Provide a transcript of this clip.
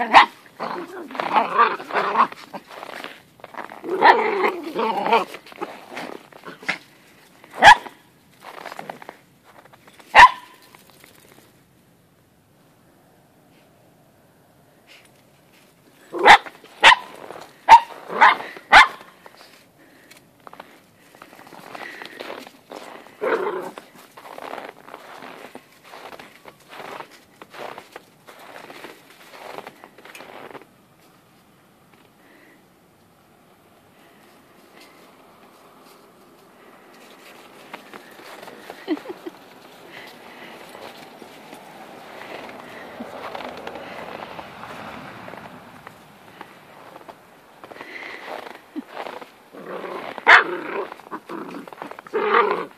Yeah. I'm